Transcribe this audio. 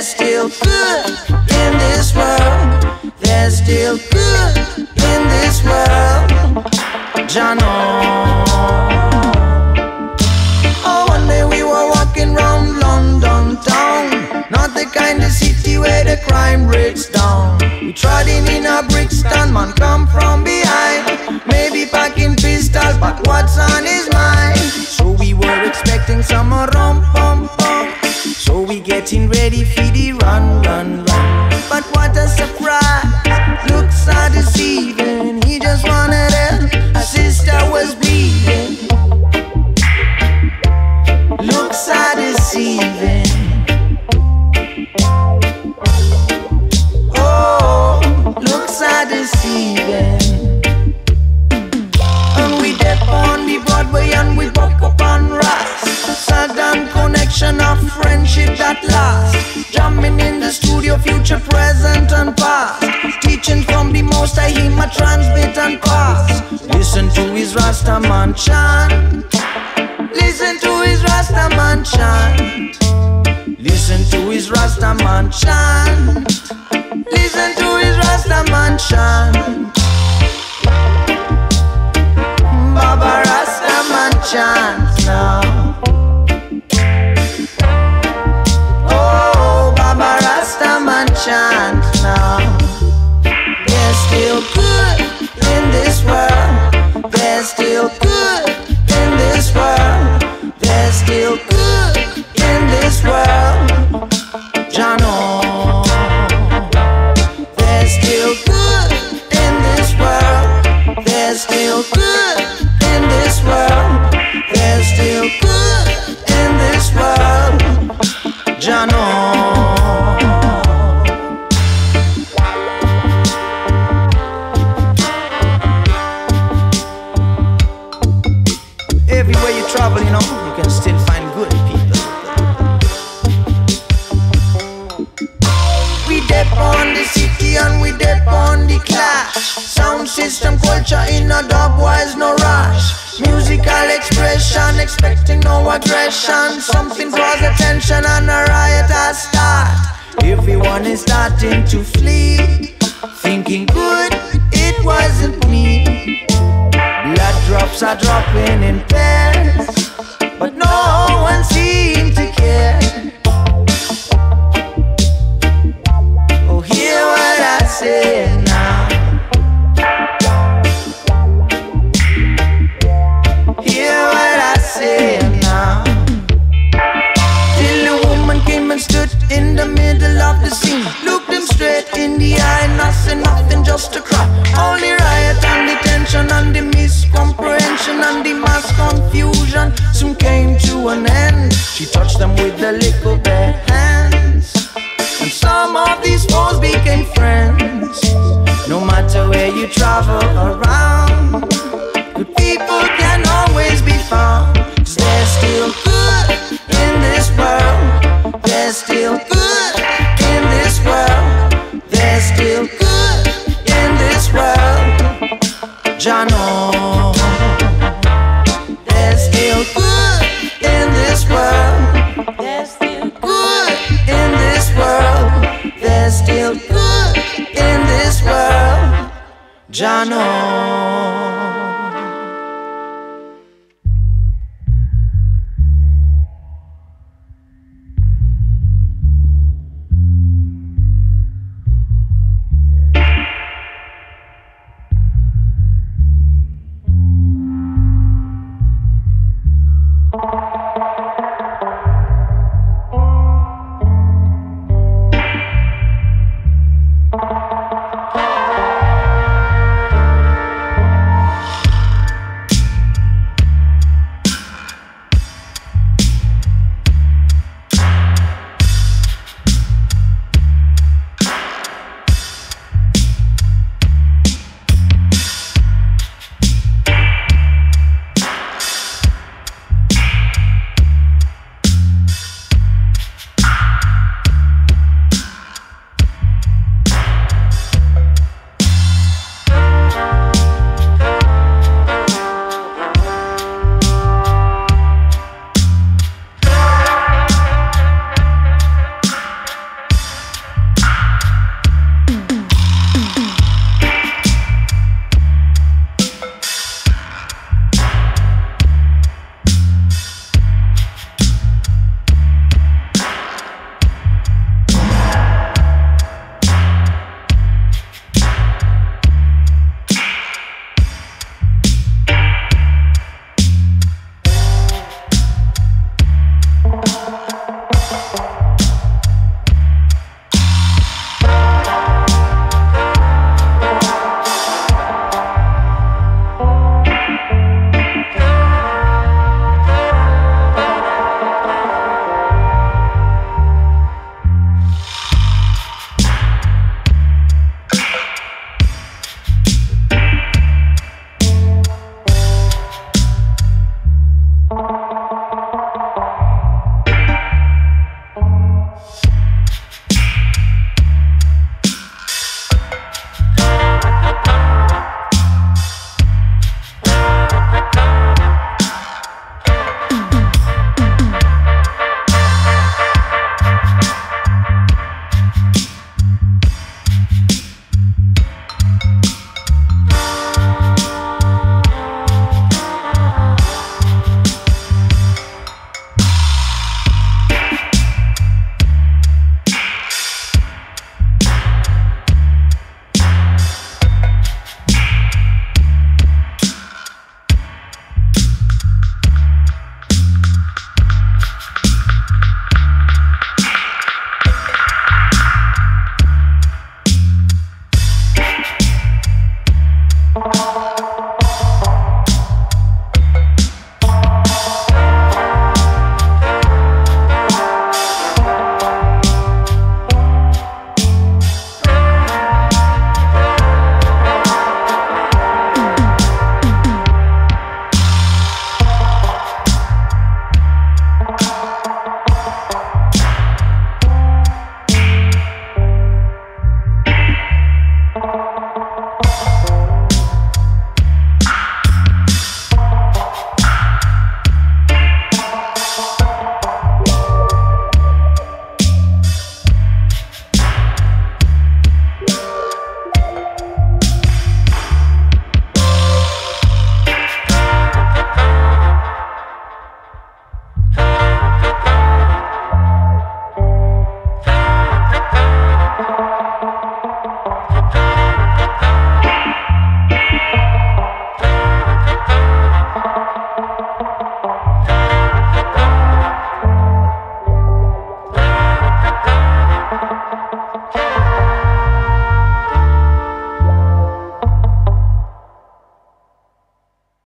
There's still good in this world. There's still good in this world. Jano. Oh. oh, one day we were walking round London town. Not the kind of city where the crime breaks down. We trod in a Brixton, man come from behind. Maybe packing pistol, but what's on his mind? So we were expecting some getting ready for the run, run, run. But most I him a transmit and pass. Listen to his Rastaman chant. Listen to his Rastaman chant. Listen to his Rastaman chant. Listen to his Rastaman chant. There's still good in this world. There's still good in this world. Jano. There's still good in this world. There's still good in this world. There's still good Everywhere you travel, you can still find good people. We dip on the city and we dip on the clash. Sound system culture in a dub wise, no rush. Musical expression, expecting no aggression. Something draws attention and a riot has start. Everyone is starting to flee, thinking good, it wasn't me. Blood drops are dropping in pairs, but no one seemed became friends. No matter where you travel around, good people can always be found. There's still good in this world. There's still good Jano.